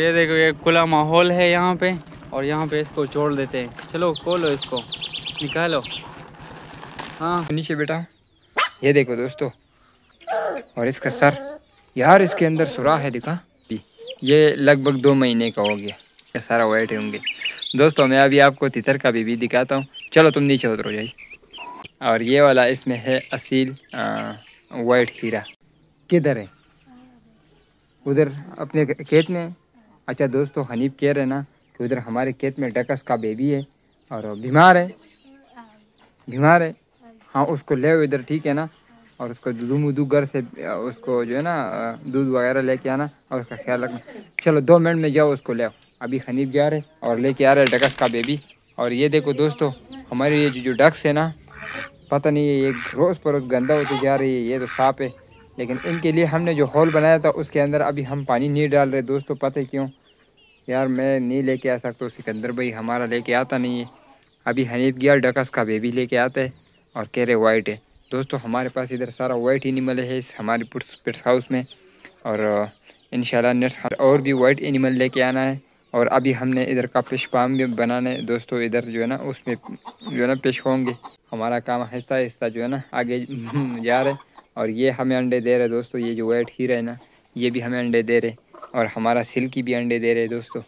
ये देखो ये खुला माहौल है यहाँ पे और यहाँ पे इसको छोड़ देते हैं। चलो खोलो इसको निकालो। हाँ। नीचे बेटा ये देखो दोस्तों और इसका सर यार इसके अंदर सुरा है दिखा? ये लगभग दो महीने का हो गया ये सारा वाइट होंगे। दोस्तों मैं अभी आपको तितर का भी, भी दिखाता हूँ। चलो तुम नीचे उतरो जाइए। और ये वाला इसमें है असील वाइट हीरा। किधर है? उधर अपने खेत में अच्छा दोस्तों हनीफ कह रहे ना कि उधर हमारे खेत में डकस का बेबी है और बीमार है। बीमार है? हाँ उसको ले इधर, ठीक है ना? और उसको दूध मुदू घर से, उसको जो है ना, दूध वगैरह लेके आना और उसका ख्याल रखना। चलो, दो मिनट में जाओ, उसको ले अभी हनीफ जा रहे और लेके आ रहे डकस का बेबी। और ये देखो दोस्तों, हमारे ये जो जो डक्स है ना, पता नहीं है ये रोज़ पर रोज़ गंदा होती जा रही है, ये तो साफ़ है। लेकिन इनके लिए हमने जो हॉल बनाया था, उसके अंदर अभी हम पानी नहीं डाल रहे। दोस्तों, पता है क्यों? यार मैं नहीं लेके आ सकता, सिकंदर भाई हमारा लेके आता नहीं है। अभी हनीफ गया डकस का बेबी लेके आता है और कह रहे वाइट है। दोस्तों, हमारे पास इधर सारा वाइट एनिमल है इस हमारे पिट्स हाउस में। और इन नेक्स्ट और भी वाइट एनिमल लेके आना है। और अभी हमने इधर का फ़िश पाम भी बनाने दोस्तों, इधर जो है ना, उसमें जो है ना फ़िश होंगे। हमारा काम आहिस्ता आहिस्ता जो है ना, आगे जा रहे और ये हमें अंडे दे रहे दोस्तों, ये जो वाइट है ना, ये भी हमें अंडे दे रहे और हमारा सिल्की भी अंडे दे रहे दोस्तों।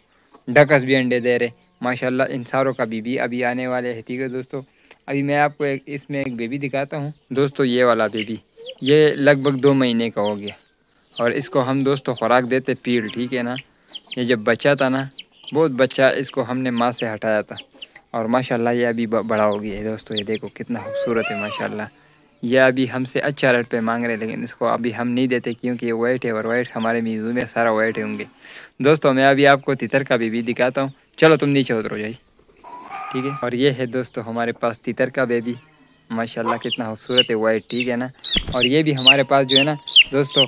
डकस भी अंडे दे रहे माशाल्लाह, इन सारों का बीबी अभी आने वाले हैं, ठीक है दोस्तों? अभी मैं आपको एक, इसमें एक बेबी दिखाता हूँ। दोस्तों, ये वाला बेबी ये लगभग दो महीने का हो गया। और इसको हम दोस्तों खुराक देते पील, ठीक है ना? ये जब बच्चा था ना, बहुत बच्चा इसको हमने माँ से हटाया था। और माशाल्लाह, ये अभी बड़ा हो गया है दोस्तों। ये देखो कितना खूबसूरत है, माशाल्लाह। ये अभी हमसे अच्छा रेट पे मांग रहे हैं लेकिन इसको अभी हम नहीं देते क्योंकि ये वाइट है और वाइट हमारे मीजू में सारा वाइट होंगे दोस्तों मैं अभी आपको तितर का भी दिखाता हूँ। चलो तुम नीचे उतरो जाइए। ठीक है? और ये है दोस्तों हमारे पास तितर का बेबी माशाल्लाह कितना खूबसूरत है वाइट ठीक है ना? और ये भी हमारे पास जो है ना दोस्तों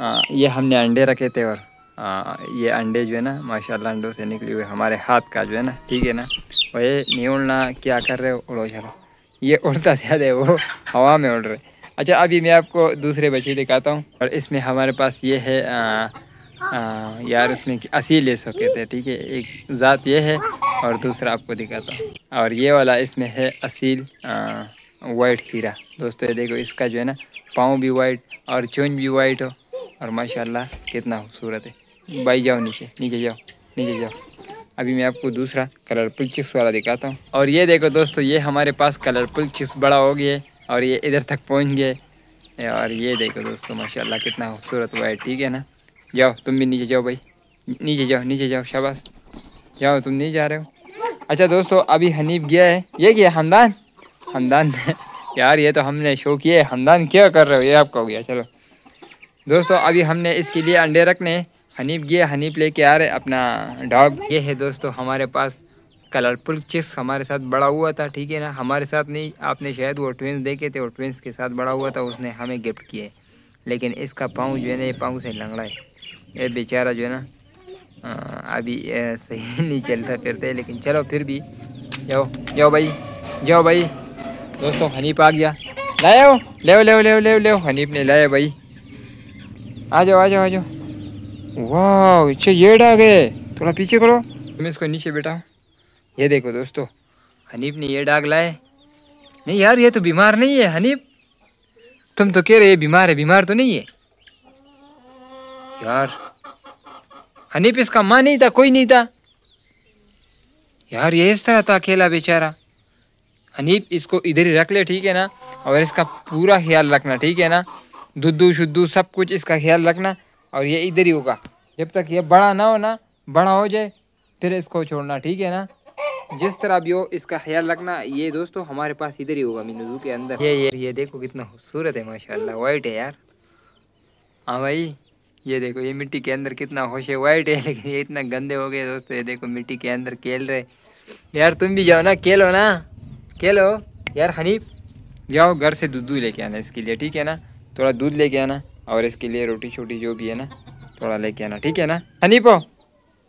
आ, ये हमने अंडे रखे थे और आ, ये अंडे जो है ना माशाल्लाह अंडों से निकले हुए हमारे हाथ का जो है ना ठीक है ना? और ये नहीं उड़ना क्या कर रहे हो? उड़ो चलो। ये उड़ता ज़्यादा है वो हवा में उड़ रहे अच्छा अभी मैं आपको दूसरे बच्चे दिखाता हूँ और इसमें हमारे पास ये है आ, आ, यार उसमें असील ले कहते हैं ठीक है? एक ज़ात ये है और दूसरा आपको दिखाता हूँ। और ये वाला इसमें है असील वाइट हीरा। दोस्तों ये देखो इसका जो है ना पाँव भी वाइट और चोंच भी वाइट हो और माशाल्लाह कितना खूबसूरत है। भाई जाओ नीचे नीचे जाओ नीचे जाओ। अभी मैं आपको दूसरा कलरफुल चिप्स वाला दिखाता हूँ। और ये देखो दोस्तों, ये हमारे पास कलरफुल चिप्स बड़ा हो गया और ये इधर तक पहुँच गए और ये देखो दोस्तों, माशाल्लाह कितना खूबसूरत हुआ है, ठीक है ना? जाओ, तुम भी नीचे जाओ भाई। नीचे जाओ नीचे जाओ, शाबाश। जाओ, तुम नहीं जा रहे हो? अच्छा दोस्तों, अभी हनीफ गया है। ये क्या, हमदान? हमदान? यार, ये तो हमने शो किया है। हमदान क्या कर रहे हो? ये आपका हो गया, चलो। दोस्तों, अभी हमने इसके लिए अंडे रखने हनीफ गया हनीफ लेके आ रहे अपना डॉग। ये है दोस्तों, हमारे पास कलरफुल चिक्स हमारे साथ बड़ा हुआ था, ठीक है ना? हमारे साथ नहीं, आपने शायद वो ट्विंस देखे थे वो ट्विंस के साथ बड़ा हुआ था, उसने हमें गिफ्ट किए। लेकिन इसका पाँव जो है ना, ये पाँव से लंगड़ा है। ये बेचारा जो है ना अभी सही नहीं चलता फिरते, लेकिन चलो फिर भी। जाओ जाओ भाई जाओ भाई। दोस्तों, हनीफ आ गया। लाओ ले ले ले हनीफ ने लाया भाई। आ जाओ आ जाओ आ जाओ। वाह अच्छा ये आ गए। थोड़ा पीछे करो। तुम इसको नीचे बेटा ये देखो दोस्तों, हनीफ ने ये डाग लाए। नहीं यार, ये तो बीमार नहीं है, हनीफ। तुम तो कह रहे बीमार है, बीमार तो नहीं है। यार, हनीफ इसका माँ नहीं था, कोई नहीं था। यार, ये इस तरह था अकेला बेचारा। हनीफ इसको इधर ही रख ले, ठीक है ना? और इसका पूरा ख्याल रखना, ठीक है ना? दुद्धू शुद्धू सब कुछ इसका ख्याल रखना। और ये इधर ही होगा। जब तक ये बड़ा ना हो ना, बड़ा हो जाए, फिर इसको छोड़ना, ठीक है ना? जिस तरह भी हो, इसका ख्याल रखना। ये दोस्तों, हमारे पास इधर ही होगा, मीनू के अंदर। ये ये ये देखो कितना खूबसूरत है, माशाल्लाह। वाइट है यार। हाँ भाई, ये देखो, ये मिट्टी के अंदर कितना खुश है। वाइट है, लेकिन ये इतना गंदे हो गए दोस्तों। ये देखो, मिट्टी के अंदर खेल रहे। यार, तुम भी जाओ ना, खेलो ना। खेलो। यार, हनीफ, जाओ, घर से दूध लेके आना इसके लिए, ठीक है ना? थोड़ा दूध लेके आना। और इसके लिए रोटी छोटी जो भी है ना, थोड़ा लेके आना, ठीक है ना? हनीपो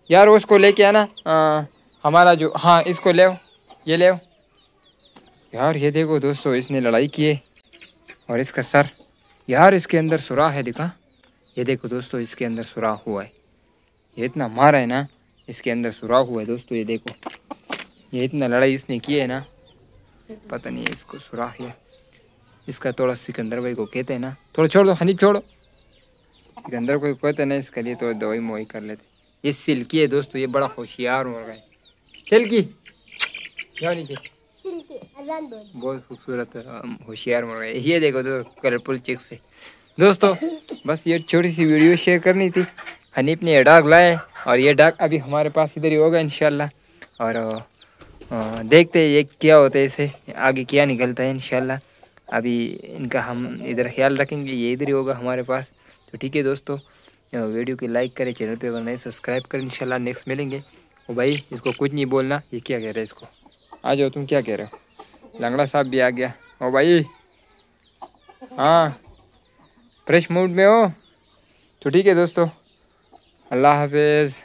यार उसको लेके आना। हमारा जो हाँ इसको ले ये ले यार, ये देखो दोस्तों, इसने लड़ाई की है। और इसका सर, यार, इसके अंदर सुराह है, दिखा? ये देखो दोस्तों, इसके अंदर सुराह हुआ है। ये इतना मारा है ना, इसके अंदर सुराख हुआ है दोस्तों, ये देखो। ये इतना लड़ाई इसने की है ना, पता नहीं इसको सुराख है। इसका थोड़ा सिकंदर भाई को कहते हैं ना थोड़ा छोड़ दो हनीफ छोड़ो। सिकंदर को कहते हैं ना इसके लिए थोड़ा दवाई मोई कर लेते। ये सिल्की है दोस्तों ये बड़ा होशियार मुर्गा है। सिल्की जाओ नीचे। बहुत खूबसूरत होशियार मुर्गा है। ये देखो तो कलरफुल चिक्स है। दोस्तों बस ये छोटी सी वीडियो शेयर करनी थी। हनीफ ने ये डाक लाए और ये डाक अभी हमारे पास इधर ही होगा इन और देखते हैं ये क्या होता है इसे। आगे क्या निकलता है इन अभी इनका हम इधर ख्याल रखेंगे, ये इधर ही होगा हमारे पास। तो ठीक है दोस्तों वीडियो की लाइक करें, चैनल पे अगर नहीं सब्सक्राइब करें, इंशाल्लाह नेक्स्ट मिलेंगे। ओ भाई, इसको कुछ नहीं बोलना, ये क्या कह रहे हैं इसको? आ जाओ, तुम क्या कह रहे हो? लंगड़ा साहब भी आ गया। ओ भाई हाँ फ्रेश मूड में हो? तो ठीक है दोस्तों, अल्लाह हाफिज़।